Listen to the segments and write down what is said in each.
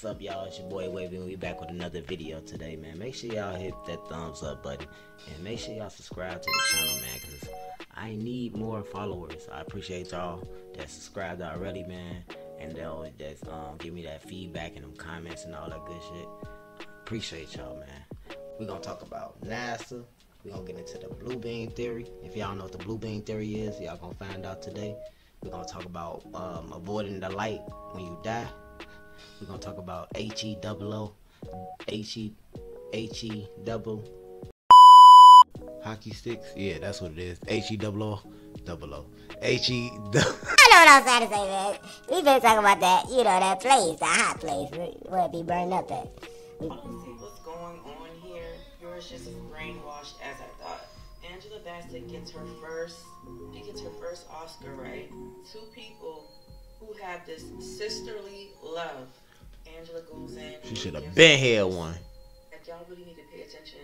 What's up, y'all? It's your boy Wavy, and we back with another video today, man. Make sure y'all hit that thumbs up button, and make sure y'all subscribe to the channel, man, because I need more followers. I appreciate y'all that subscribed already, man, and they'll just um, give me that feedback and them comments and all that good shit. Appreciate y'all, man. We're gonna talk about NASA. We're gonna get into the blue beam theory. If y'all know what the blue beam theory is, y'all gonna find out today. We're gonna talk about um, avoiding the light when you die. We're gonna talk about H E double O, H E H E double hockey sticks. Yeah, that's what it is. H E double O double O H E. I know what I was trying to say, man. We've been talking about that, you know, that place, the hot place, where it be burned up at. Honestly, what's going on here? Yours just as brainwashed as I thought. Angela Bassett gets her first, she gets her first Oscar, right? Two people who have this sisterly love. Angela goes in. She should have been here one. Like y'all really need to pay attention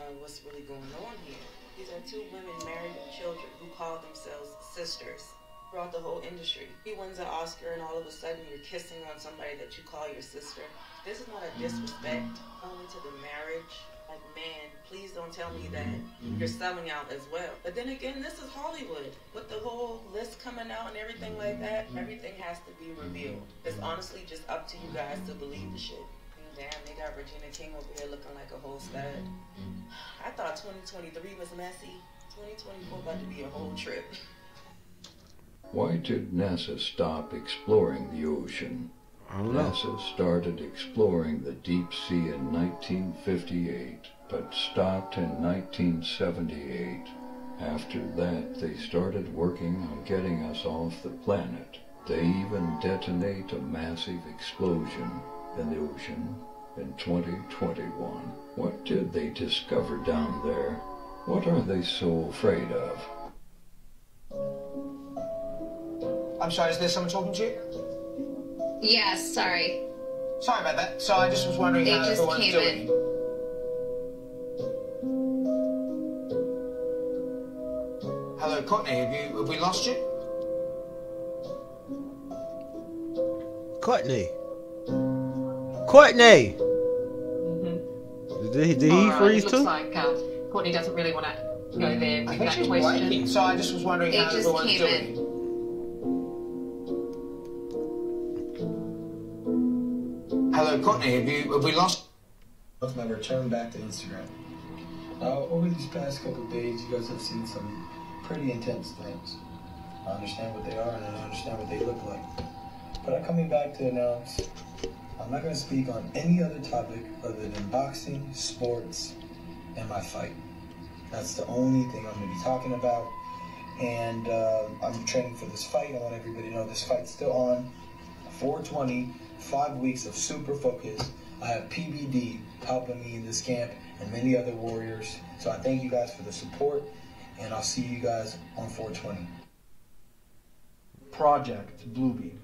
on what's really going on here. These are two women married with children who call themselves sisters throughout the whole industry. He wins an Oscar and all of a sudden you're kissing on somebody that you call your sister. This is not a disrespect only to the marriage. Like man, please don't tell me that you're selling out as well. But then again, this is Hollywood. With the whole list coming out and everything like that, everything has to be revealed. It's honestly just up to you guys to believe the shit. Damn, they got Regina King over here looking like a whole stud. I thought 2023 was messy. 2024 about to be a whole trip. Why did NASA stop exploring the ocean? I don't know. NASA started exploring the deep sea in 1958, but stopped in 1978. After that, they started working on getting us off the planet. They even detonate a massive explosion in the ocean in 2021. What did they discover down there? What are they so afraid of? I'm sorry, is there someone talking to you? Yes, sorry. Sorry about that. So I just was wondering They how just everyone's came doing. in. Hello, Courtney. Have you have we lost you? Courtney. Courtney. Did, he- did he Alright, freeze it looks too? like uh, Courtney doesn't really want to go there I think that she's question. working. So I just was wondering They how just everyone's came doing. Hello, Courtney. Have you have we lost? Of my return back to Instagram. Now, over these past couple days, you guys have seen some pretty intense things. I understand what they are and I understand what they look like. But I'm coming back to announce I'm not going to speak on any other topic other than boxing, sports, and my fight. That's the only thing I'm going to be talking about. And uh, I'm training for this fight. I want everybody to know this fight's still on. 420, five weeks of super focus. I have PBD helping me in this camp and many other warriors. So I thank you guys for the support, and I'll see you guys on 420. Project Bluebeam.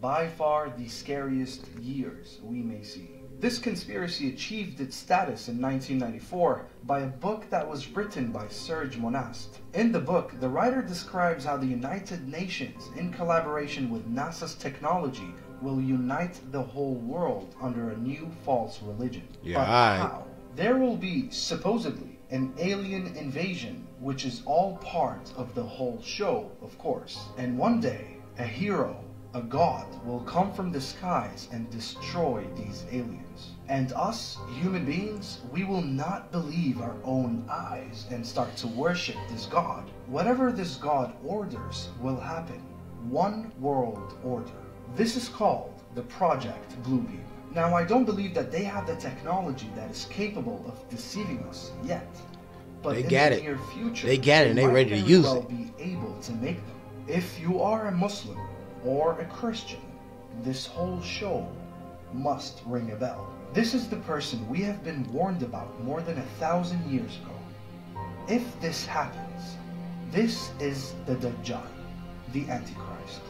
By far the scariest years we may see. This conspiracy achieved its status in 1994 by a book that was written by Serge Monast. In the book, the writer describes how the United Nations, in collaboration with NASA's technology, will unite the whole world under a new false religion. Yeah, but alright. how? There will be, supposedly, an alien invasion, which is all part of the whole show, of course. And one day, a hero, a god, will come from the skies and destroy these aliens. And us, human beings, we will not believe our own eyes and start to worship this god. Whatever this god orders will happen. One world order. This is called the Project Bluebeam. Now, I don't believe that they have the technology that is capable of deceiving us yet. But They in got the it. near future, They get it and they might ready to use well it. be able to make them. If you are a Muslim or a Christian, this whole show must ring a bell. This is the person we have been warned about more than a thousand years ago. If this happens, this is the Dajjal, the Antichrist.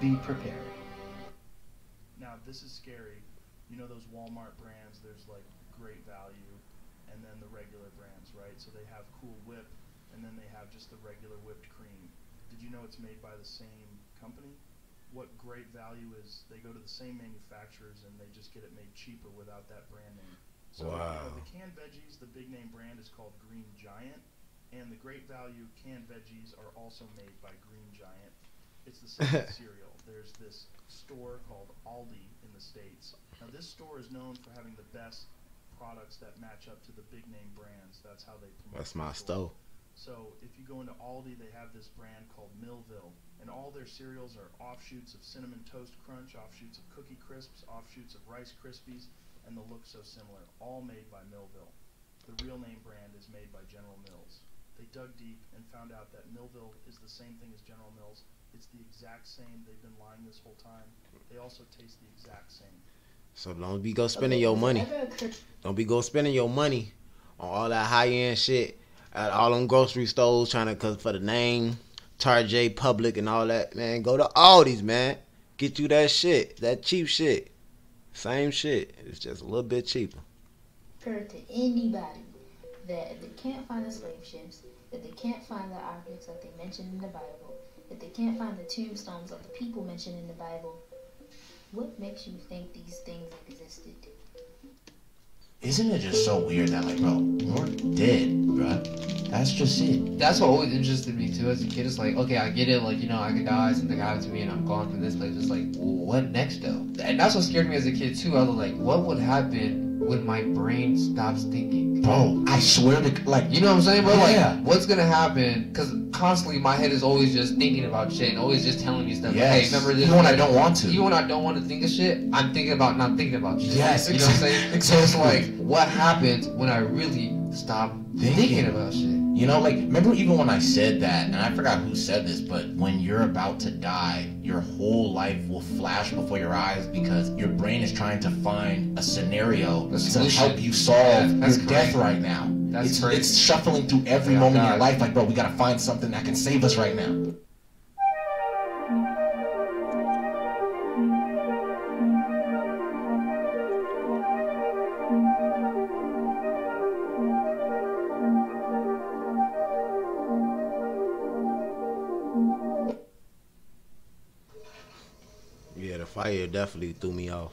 Be prepared. This is scary. You know those Walmart brands, there's like great value, and then the regular brands, right? So they have Cool Whip, and then they have just the regular whipped cream. Did you know it's made by the same company? what great value is they go to the same manufacturers and they just get it made cheaper without that brand name. So Wow. uh, the canned veggies, the big name brand is called Green Giant, and the Great Value canned veggies are also made by Green Giant. It's the same with cereal. There's this store called Aldi in the states. Now this store is known for having the best products that match up to the big name brands. That's how they promote. That's my store. So if you go into Aldi, they have this brand called Millville, and all their cereals are offshoots of Cinnamon Toast Crunch, offshoots of Cookie Crisps, offshoots of Rice Krispies, and the look so similar. All made by Millville. The real name brand is made by General Mills. They dug deep and found out that Millville is the same thing as General Mills. It's the exact same. They've been lying this whole time. They also taste the exact same. So don't be go spending your money. Don't be go spending your money on all that high end shit at all them grocery stores trying to cause for the name, Target Public and all that. Man, go to Aldi's, man. Get you that shit, that cheap shit. Same shit. It's just a little bit cheaper. occur to anybody that if they can't find the slave ships, that they can't find the objects that they mentioned in the Bible, if they can't find the tombstones of the people mentioned in the Bible, what makes you think these things existed? Isn't it just so weird that like, bro, we're dead, bro? That's just it. That's what always interested me too as a kid. It's like, okay, I get it, like, you know, I could die, something happened to me, and I'm gone from this place. It's like, what next though? And that's what scared me as a kid too. I was like, what would happen when my brain stops thinking? Bro, I swear to like, You know what I'm saying, bro? Yeah. Like, what's gonna happen? Because constantly my head is always just thinking about shit and always just telling me stuff. Like, hey, remember this? Even when I don't want to. Even when I don't want to think of shit, I'm thinking about not thinking about shit. Yes, You know what I'm saying? exactly. So it's like, what happens when I really stop thinking, about shit? You know, like remember even when I said that, and I forgot who said this, but when you're about to die, your whole life will flash before your eyes because your brain is trying to find a scenario to help you solve Yeah, your death right now. That's it's, crazy. it's shuffling through every Yeah, moment in your life, like, bro, we gotta find something that can save us right now. Fire definitely threw me off.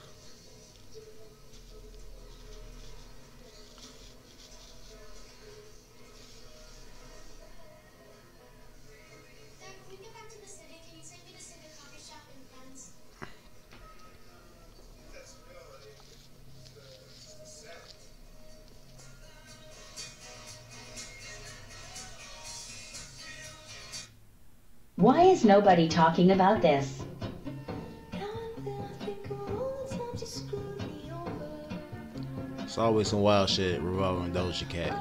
Why is nobody talking about this? It's always some wild shit revolving Doja Cat.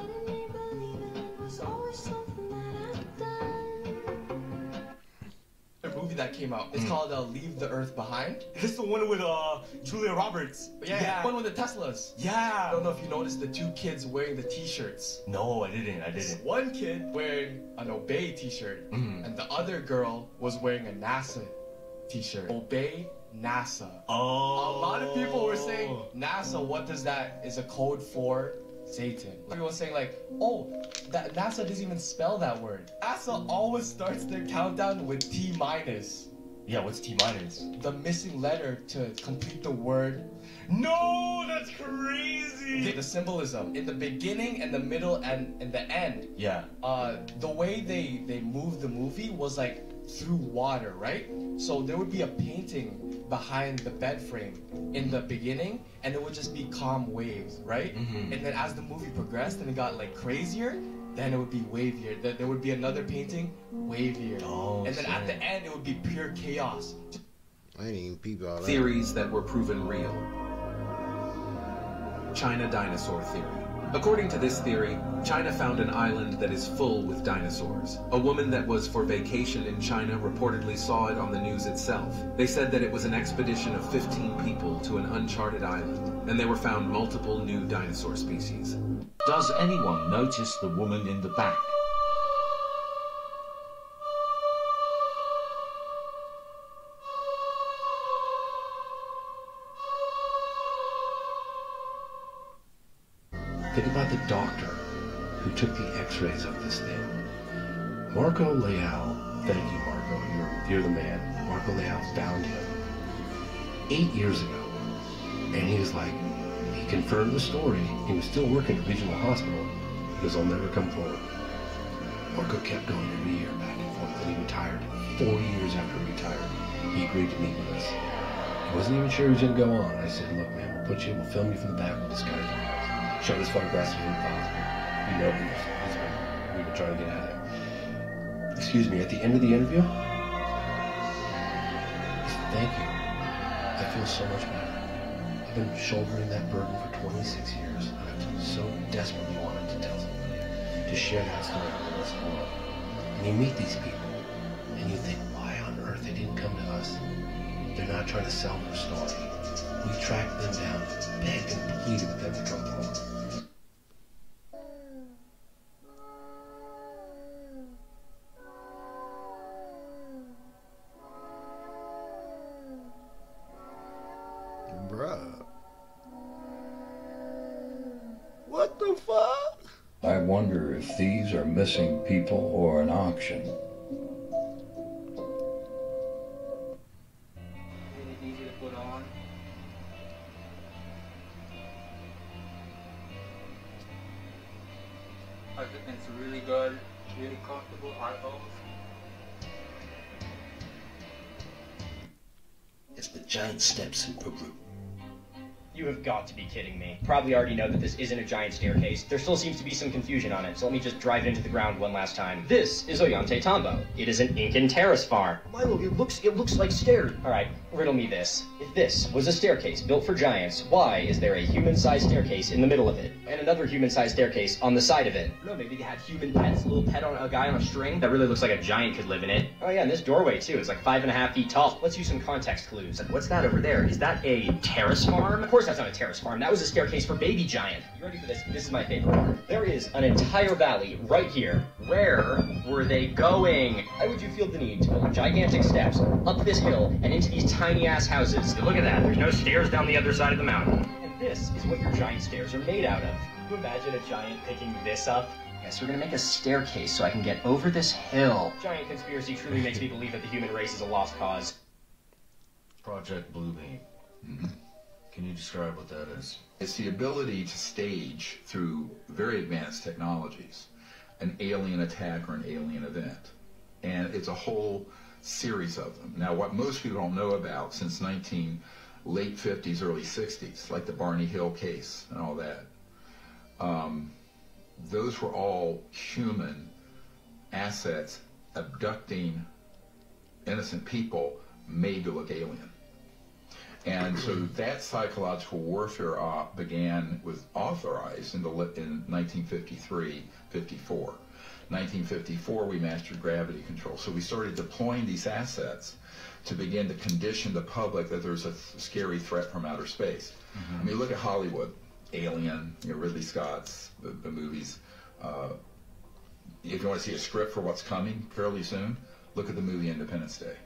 A movie that came out. It's Mm. called uh, Leave the Earth Behind. It's the one with uh Julia Roberts. Yeah, one with the Teslas. Yeah. I don't know if you noticed the two kids wearing the T-shirts. No, I didn't. I didn't. One kid wearing an Obey T-shirt, Mhm. and the other girl was wearing a NASA T-shirt. Obey NASA. Oh. A lot of people were saying NASA. What does that? Is a code for Satan. Everyone's saying like, oh, that NASA doesn't even spell that word. NASA always starts their countdown with T minus. Yeah, what's T minus? The missing letter to complete the word. No, that's crazy. The, the symbolism in the beginning and the middle and in the end. Yeah. Uh, the way they they moved the movie was like through water, right? So there would be a painting behind the bed frame in the beginning, and it would just be calm waves, right? Mhm. And then as the movie progressed and it got like crazier, then it would be wavier. Then there would be another painting, wavier. Oh, and then at the end, it would be pure chaos. I ain't even peep all that. Theories that were proven real. China dinosaur theory. According to this theory, China found an island that is full with dinosaurs. A woman that was for vacation in China reportedly saw it on the news itself. They said that it was an expedition of 15 people to an uncharted island, and they were found multiple new dinosaur species. Does anyone notice the woman in the back? Marco Leal. Thank you, Marco. You're, you're the man. Marco Leal found him eight years ago. And he was like, he confirmed the story. He was still working at Regional Hospital. Goes, I'll never come forward. Marco kept going every year back and forth. And he retired. Four years after he retired, he agreed to meet with us. He wasn't even sure he was going to go on. I said, look, man, we'll put you, we'll film you from the back this guy. Show this photograph as soon as possible. You know he's, he's been trying to get out of him. Excuse me, at the end of the interview, thank you. I feel so much better. I've been shouldering that burden for 26 years, and I've so desperately wanted to tell somebody, to share that story with rest world. And you meet these people, and you think, why on earth they didn't come to us? They're not trying to sell their story. We tracked them down, begged and pleaded with them to come forward. I wonder if these are missing people or an auction. Probably already know that this isn't a giant staircase. There still seems to be some confusion on it, so let me just drive it into the ground one last time. This is Ollantaytambo. It is an Incan terrace farm. Milo, it looks it looks like stairs. Alright, riddle me this. If this was a staircase built for giants, why is there a human-sized staircase in the middle of it? And another human-sized staircase on the side of it? No, maybe they had human pets, a little pet on a guy on a string. That really looks like a giant could live in it. Oh yeah, and this doorway too. It's like five and a half feet tall. Let's use some context clues. What's that over there? Is that a terrace farm? Of course that's not a terrace farm. That was a staircase for baby giant. You ready for this? This is my favorite part. There is an entire valley right here. Where were they going? Why would you feel the need to build gigantic steps up this hill and into these tiny ass houses? Look at that. There's no stairs down the other side of the mountain. And this is what your giant stairs are made out of. Can you imagine a giant picking this up? Yes, we're gonna make a staircase so I can get over this hill. Giant conspiracy truly makes me believe that the human race is a lost cause. Project Bluebeam. Mm-hmm. Can you describe what that is? It's the ability to stage through very advanced technologies an alien attack or an alien event. And it's a whole series of them. Now, what most people don't know about since 19 late 50s, early 60s, like the Barney Hill case and all that, um, those were all human assets abducting innocent people made to look alien. And so that psychological warfare op began, was authorized in, the, in 1953, 54. 1954, we mastered gravity control. So we started deploying these assets to begin to condition the public that there's a th- scary threat from outer space. I mean, look at Hollywood, Alien, you know, Ridley Scott's the, the movies. Uh, if you want to see a script for what's coming fairly soon, look at the movie Independence Day.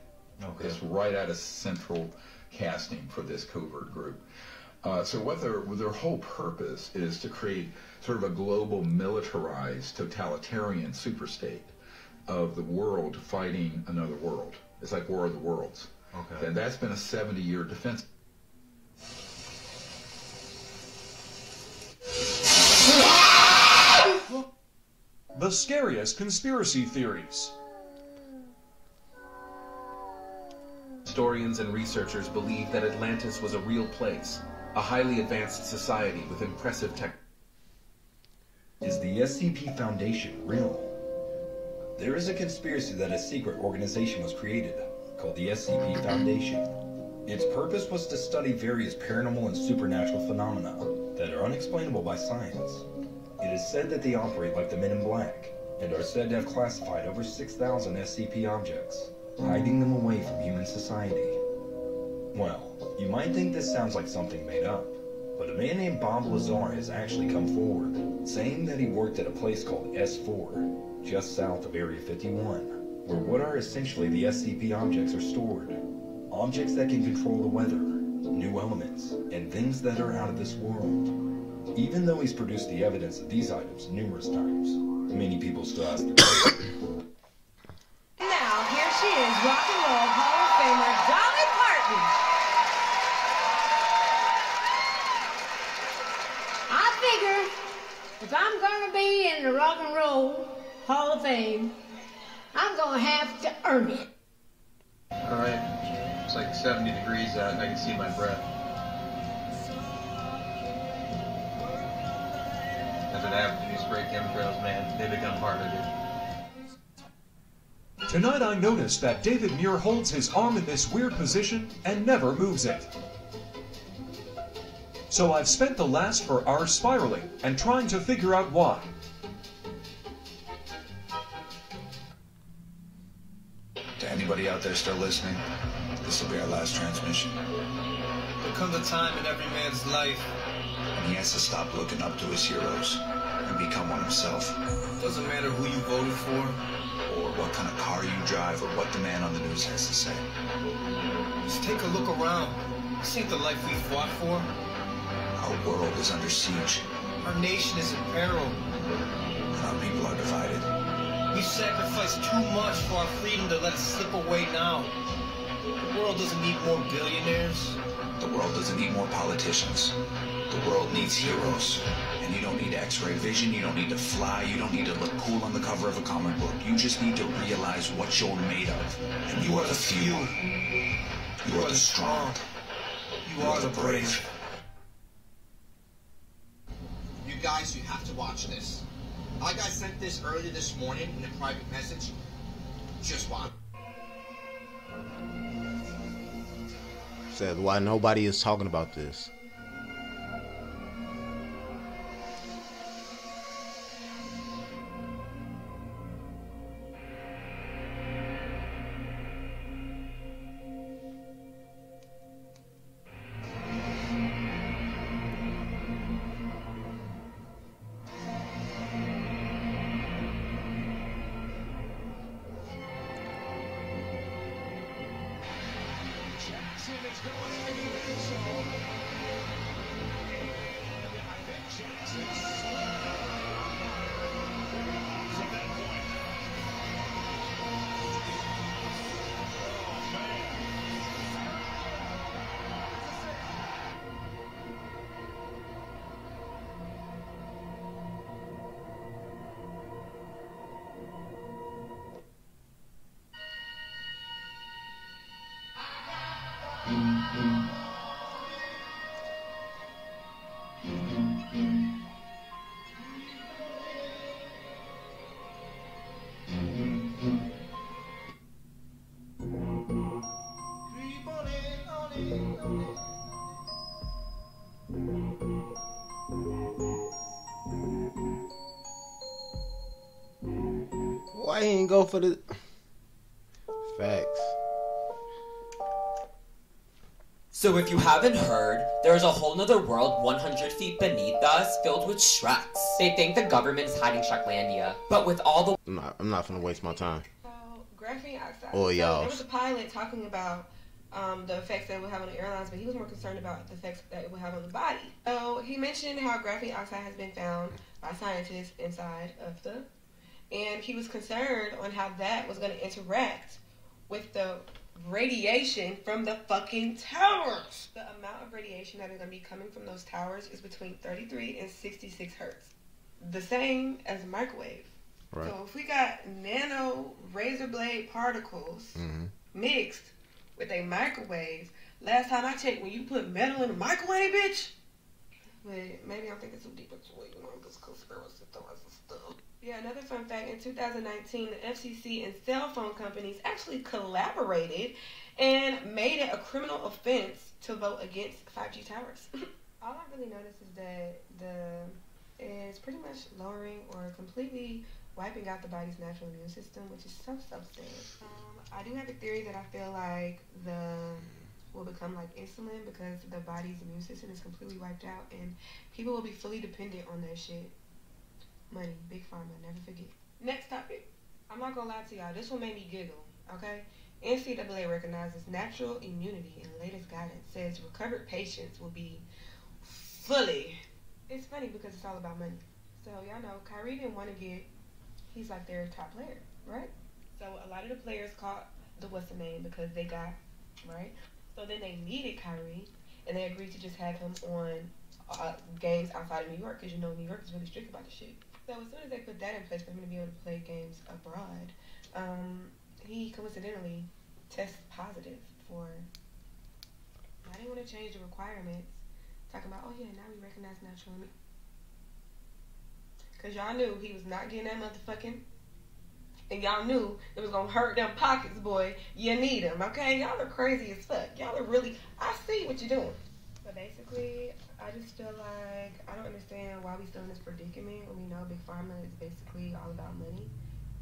Okay. It's right out of central casting for this covert group. Uh, so what their their whole purpose is to create sort of a global militarized totalitarian superstate of the world fighting another world. It's like War of the Worlds. Okay. And that's been a 70-year defense. The scariest conspiracy theories. Historians and researchers believe that Atlantis was a real place, a highly advanced society with impressive tech. Is the SCP Foundation real? There is a conspiracy that a secret organization was created, called the SCP Foundation. Its purpose was to study various paranormal and supernatural phenomena that are unexplainable by science. It is said that they operate like the Men in Black, and are said to have classified over 6,000 SCP objects, hiding them away from human society. Well, you might think this sounds like something made up, but a man named Bob Lazar has actually come forward, saying that he worked at a place called S4, just south of Area 51, where what are essentially the SCP objects are stored. Objects that can control the weather, new elements, and things that are out of this world even though he's produced the evidence of these items numerous times, many people still ask the now, here she is, rock and roll Hall of Famer Dolly Parton. I figure if I'm going to be in the Rock and Roll Hall of Fame, I'm going to have to earn it. All right. It's like 70 degrees out and I can see my breath. That's what happens you spray chemtrails, man. They become part of it. Tonight I noticed that David Muir holds his arm in this weird position and never moves it. So I've spent the last four hours spiraling and trying to figure out why. To anybody out there still listening, this will be our last transmission. There comes a time in every man's life And he has to stop looking up to his heroes and become one himself. Doesn't matter who you voted for. Or what kind of car you drive or what the man on the news has to say. Just take a look around. This ain't the life we fought for. Our world is under siege. Our nation is in peril. And our people are divided. We sacrificed too much for our freedom to let it slip away now. The world doesn't need more billionaires. The world doesn't need more politicians. The world needs heroes. And you don't need x-ray vision, you don't need to fly, you don't need to look cool on the cover of a comic book. You just need to realize what you're made of. And you are the few. You are the strong. You are the brave. You guys, you have to watch this. Like I sent this earlier this morning in a private message. Just watch. Says why nobody is talking about this. Why he ain't go for the facts? So if you haven't heard, there's a whole nother world 100 feet beneath us filled with Shreks. They think the government is hiding Shreklandia. But with all the I'm not. I'm not gonna waste my time. Graphene oxide. Oh, So y'all. There was a pilot talking about um, the effects that it would have on the airlines, but he was more concerned about the effects that it would have on the body. So he mentioned how graphene oxide has been found by scientists inside of the, and he was concerned on how that was going to interact with the radiation from the fucking towers. The amount of radiation that is going to be coming from those towers is between 33 and 66 hertz. The same as a microwave. Right. So if we got nano razor blade particles Mm-hmm. mixed with a microwave, last time I checked, when you put metal in a microwave, bitch. But maybe I'm thinking too deep into it, you know, this conspiracy theories and stuff. Yeah, another fun fact in 2019, the FCC and cell phone companies actually collaborated and made it a criminal offense to vote against 5G towers. All I really noticed is that the is pretty much lowering or completely wiping out the body's natural immune system, which is so so sad. Um, I do have a theory that I feel like the will become like insulin because the body's immune system is completely wiped out and people will be fully dependent on that shit. Money, big pharma, never forget. Next topic. I'm not gonna lie to y'all, this will make me giggle, okay? NCAA recognizes natural immunity and latest guidance says recovered patients will be fully. It's funny because it's all about money. So y'all know Kyrie didn't want to get. He's like their top player, right? So a lot of the players caught the what's the name because they got right. So then they needed Kyrie, and they agreed to just have him on uh, games outside of New York because you know New York is really strict about the shit. So as soon as they put that in place for him to be able to play games abroad, um, he coincidentally tests positive for. I didn't want to change the requirements. Talking about, oh yeah, now we recognize natural immunity. Cause y'all knew he was not getting that motherfucking. And y'all knew it was gonna hurt them pockets, boy. You need them, okay? Y'all are crazy as fuck. Y'all are really. I see what you're doing. But basically, I just feel like I don't understand why we still in this predicament when we know big pharma is basically all about money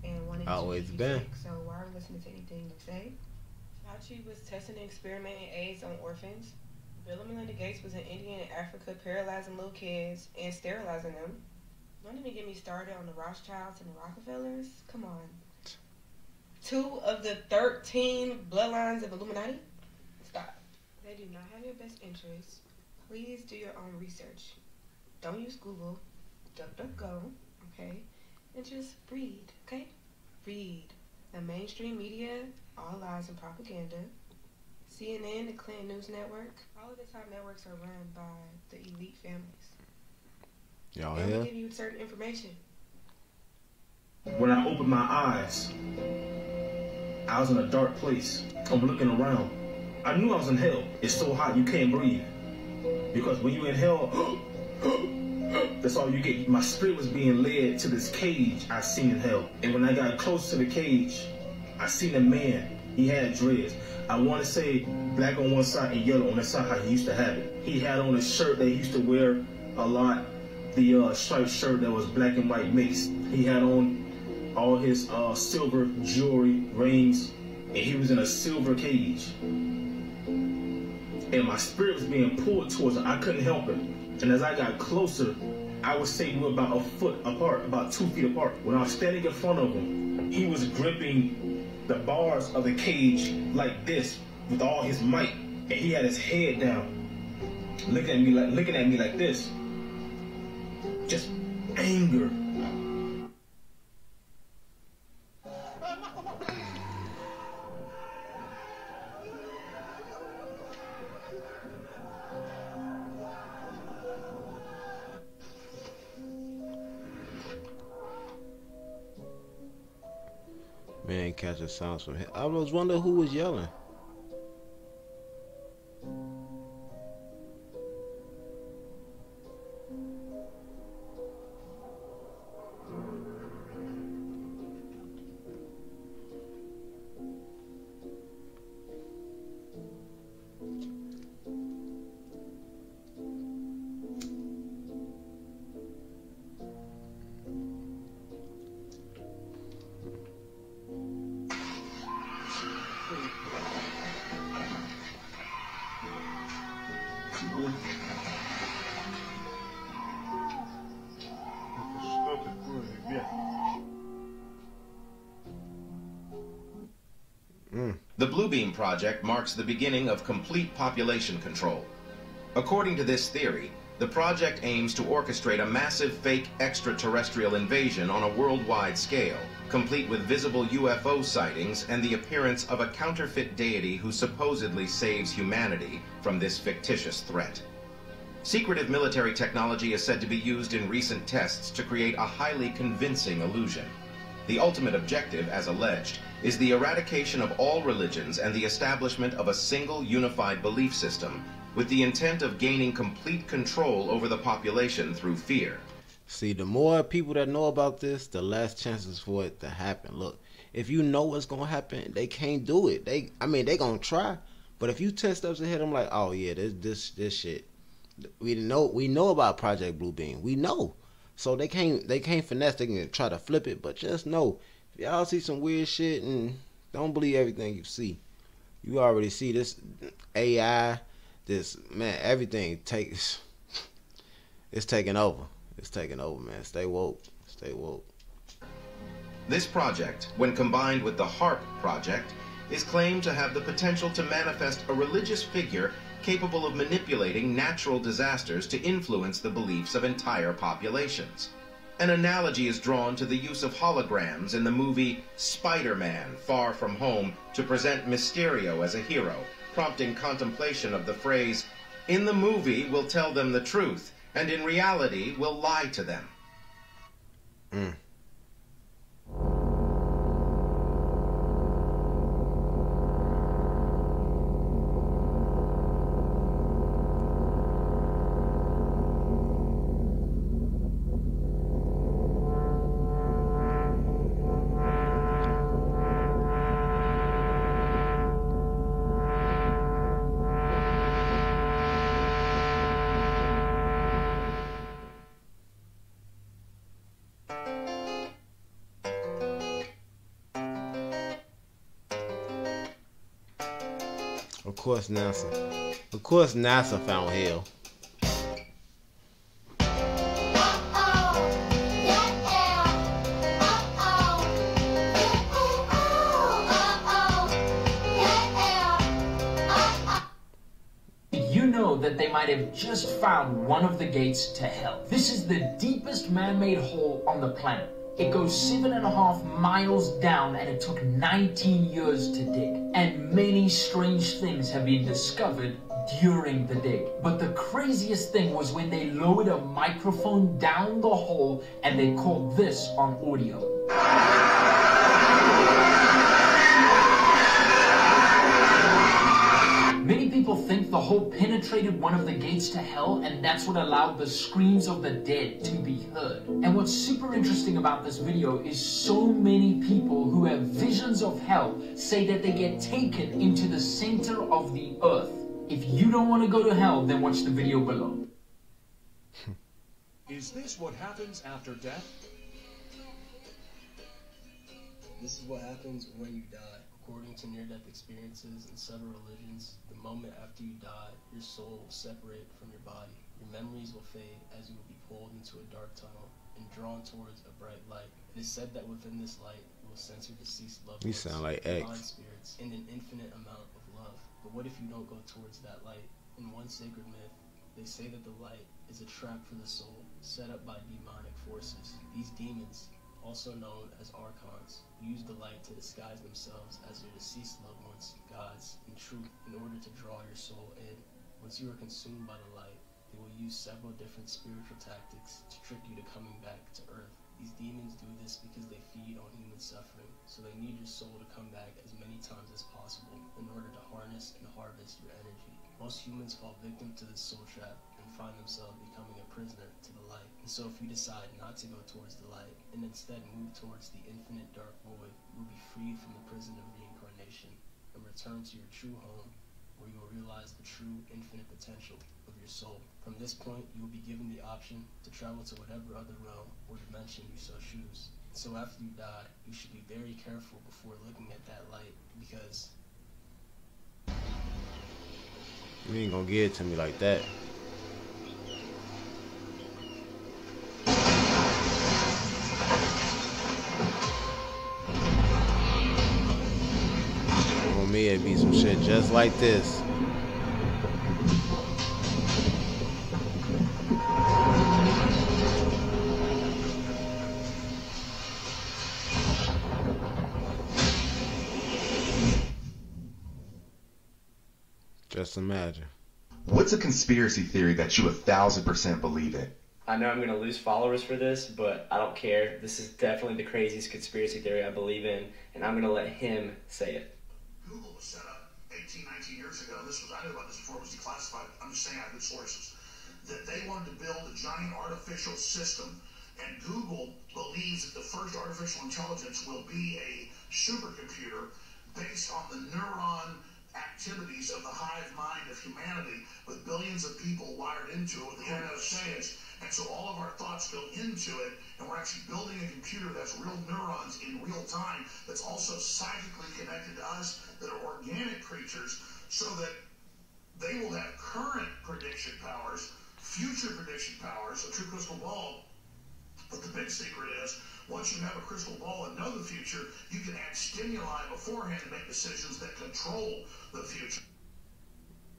and wanting Always to keep been. you sick. So why are we listening to anything you say? Fauci was testing and experimenting AIDS on orphans. Bill and Melinda Gates was in India and Africa paralyzing little kids and sterilizing them. Don't even get me started on the Rothschilds and the Rockefellers. Come on. Two of the 13 bloodlines of Illuminati? Stop. They do not have your best interests. Please do your own research. Don't use Google. DuckDuckGo, okay? And just read, okay? Read. The mainstream media, all lies and propaganda. CNN, the Clinton News Network. All of the top networks are run by the elite families. Y'all They will here? give you certain information. When I opened my eyes, I was in a dark place. I'm looking around. I knew I was in hell. It's so hot you can't breathe. Because when you're in hell, that's all you get. My spirit was being led to this cage I seen in hell. And when I got close to the cage, I seen a man. He had dreads. I want to say black on one side and yellow on the side how he used to have it. He had on a shirt that he used to wear a lot. The uh, striped shirt that was black and white mixed. He had on all his uh, silver jewelry, rings, and he was in a silver cage. And my spirit was being pulled towards him. I couldn't help it. And as I got closer, I would say we were about a foot apart, about two feet apart. When I was standing in front of him, he was gripping the bars of the cage like this with all his might, and he had his head down, looking at me like looking at me like this. Just anger. Sounds from here. I was wondering who was yelling. The Bluebeam Project marks the beginning of complete population control. According to this theory, the project aims to orchestrate a massive fake extraterrestrial invasion on a worldwide scale, complete with visible UFO sightings and the appearance of a counterfeit deity who supposedly saves humanity from this fictitious threat. Secretive military technology is said to be used in recent tests to create a highly convincing illusion. The ultimate objective, as alleged, is the eradication of all religions and the establishment of a single unified belief system with the intent of gaining complete control over the population through fear. See, the more people that know about this, the less chances for it to happen. Look, if you know what's gonna happen, they can't do it. They, I mean, they gonna try, but if you ten steps ahead, I'm like, oh yeah, this, this, this shit. We know, we know about Project Bluebeam. We know, so they can't, they can't finesse. They can try to flip it, but just know, if y'all see some weird shit and don't believe everything you see. You already see this AI, this man, everything takes. It's taking over. It's taking over, man. Stay woke. Stay woke. This project, when combined with the HAARP project, is claimed to have the potential to manifest a religious figure capable of manipulating natural disasters to influence the beliefs of entire populations. An analogy is drawn to the use of holograms in the movie Spider-Man Far From Home to present Mysterio as a hero, prompting contemplation of the phrase, in the movie we'll tell them the truth, and in reality we'll lie to them. Mm. Course, NASA. Of course, NASA found hell. You know that they might have just found one of the gates to hell. This is the deepest man-made hole on the planet. It goes seven and a half miles down and it took 19 years to dig. And many strange things have been discovered during the dig. But the craziest thing was when they lowered a microphone down the hole and they caught this on audio. People think the hole penetrated one of the gates to hell, and that's what allowed the screams of the dead to be heard. And what's super interesting about this video is so many people who have visions of hell say that they get taken into the center of the earth. If you don't want to go to hell, then watch the video below. Is this what happens after death? This is what happens when you die. According to near-death experiences in several religions, the moment after you die, your soul will separate from your body. Your memories will fade as you will be pulled into a dark tunnel and drawn towards a bright light. It is said that within this light, you will sense your deceased loved You ones, sound like divine X. spirits, and an infinite amount of love. But what if you don't go towards that light? In one sacred myth, they say that the light is a trap for the soul set up by demonic forces. These demons, also known as archons, use the light to disguise themselves as your deceased loved ones, gods, and truth in order to draw your soul in. Once you are consumed by the light, they will use several different spiritual tactics to trick you to coming back to earth. These demons do this because they feed on human suffering, so they need your soul to come back as many times as possible in order to harness and harvest your energy. Most humans fall victim to this soul trap find themselves becoming a prisoner to the light. And so if you decide not to go towards the light and instead move towards the infinite dark void, you will be freed from the prison of reincarnation and return to your true home where you will realize the true infinite potential of your soul. From this point, you will be given the option to travel to whatever other realm or dimension you so choose. So after you die, you should be very careful before looking at that light because You ain't gonna give it to me like that. On it'd be some shit just like this. Just imagine. What's a conspiracy theory that you a thousand percent believe in? I know I'm going to lose followers for this, but I don't care. This is definitely the craziest conspiracy theory I believe in, and I'm going to let him say it. Google was set up 18, 19 years ago. This was I knew about this before it was declassified. I'm just saying I have good sources. That they wanted to build a giant artificial system, and Google believes that the first artificial intelligence will be a supercomputer based on the neuron activities of the hive mind of humanity with billions of people wired into it with the Internet of Things. And so all of our thoughts go into it, and we're actually building a computer that's real neurons in real time that's also psychically connected to us that are organic creatures so that they will have current prediction powers, future prediction powers, a true crystal ball. But the big secret is once you have a crystal ball and know the future, you can add stimuli beforehand and make decisions that control the future.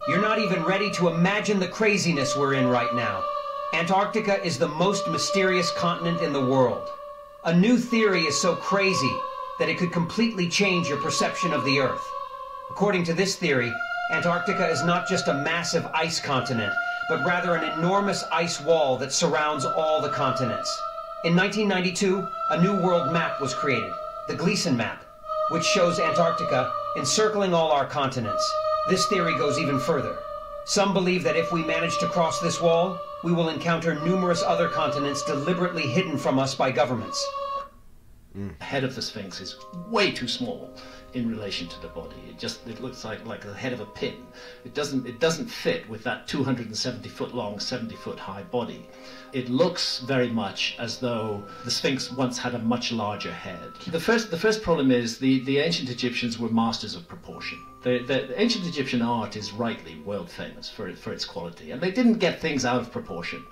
You're not even ready to imagine the craziness we're in right now. Antarctica is the most mysterious continent in the world. A new theory is so crazy that it could completely change your perception of the Earth. According to this theory, Antarctica is not just a massive ice continent, but rather an enormous ice wall that surrounds all the continents. In 1992, a new world map was created, the Gleason map, which shows Antarctica encircling all our continents. This theory goes even further. Some believe that if we manage to cross this wall, we will encounter numerous other continents deliberately hidden from us by governments. Mm. The head of the Sphinx is way too small in relation to the body. It just it looks like like the head of a pin. It doesn't it doesn't fit with that 270 foot long, 70 foot high body. It looks very much as though the Sphinx once had a much larger head. The first the first problem is the the ancient Egyptians were masters of proportion. The, the, the ancient Egyptian art is rightly world famous for for its quality, and they didn't get things out of proportion.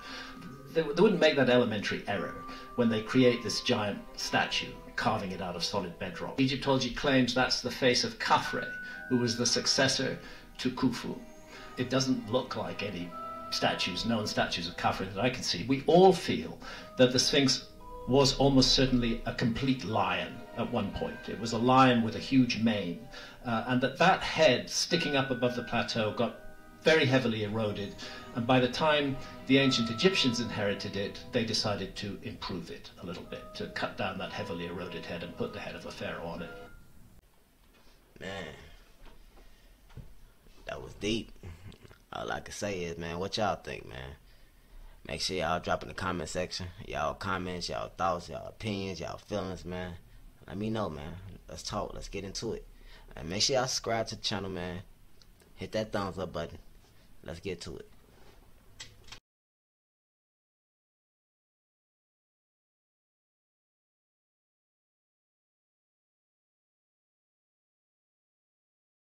They, they wouldn't make that elementary error when they create this giant statue, carving it out of solid bedrock. Egyptology claims that's the face of Khafre, who was the successor to Khufu. It doesn't look like any statues, known statues of Khafre that I can see. We all feel that the Sphinx was almost certainly a complete lion at one point. It was a lion with a huge mane, uh, and that that head sticking up above the plateau got very heavily eroded, and by the time the ancient Egyptians inherited it, they decided to improve it a little bit, to cut down that heavily eroded head and put the head of a pharaoh on it. Man, that was deep. All I can say is, man, what y'all think, man? Make sure y'all drop in the comment section. Y'all comments, y'all thoughts, y'all opinions, y'all feelings, man. Let me know, man. Let's talk. Let's get into it. And make sure y'all subscribe to the channel, man. Hit that thumbs up button. Let's get to it.